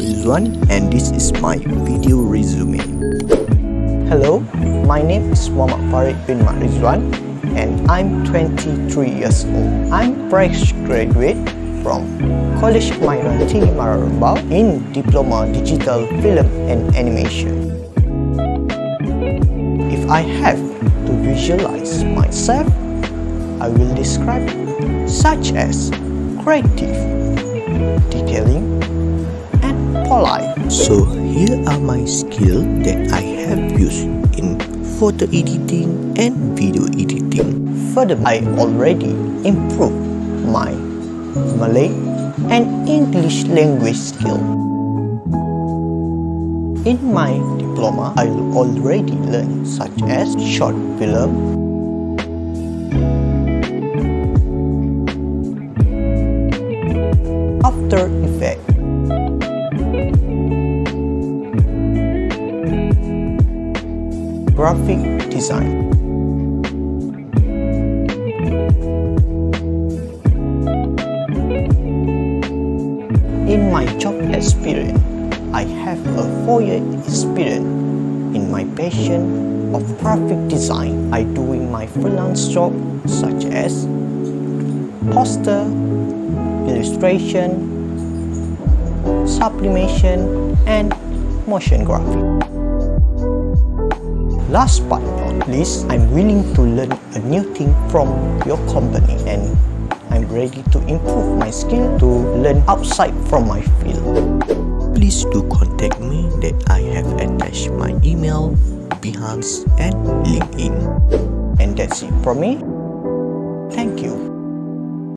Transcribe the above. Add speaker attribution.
Speaker 1: Ridzuan and this is my video resume.
Speaker 2: Hello, my name is Muhammad Farid bin Mat Ridzuan and I'm 23 years old. I'm fresh graduate from College Kemahiran Tinggi MARA Rembau in Diploma Digital Film and Animation. If I have to visualize myself, I will describe such as creative, detailing, and polite.
Speaker 1: So here are my skills that I have used in photo editing and video editing.
Speaker 2: Further, I already improved my Malay and English language skill. In my diploma, I already learned such as short film, After Effects. Graphic Design In my job experience, I have a four-year experience in my passion of graphic design. I doing my freelance job such as poster, illustration, sublimation, and motion graphic. Last but not least, I'm willing to learn a new thing from your company and I'm ready to improve my skill to learn outside from my field.
Speaker 1: Please do contact me that I have attached my email, Behance and LinkedIn.
Speaker 2: And that's it from me.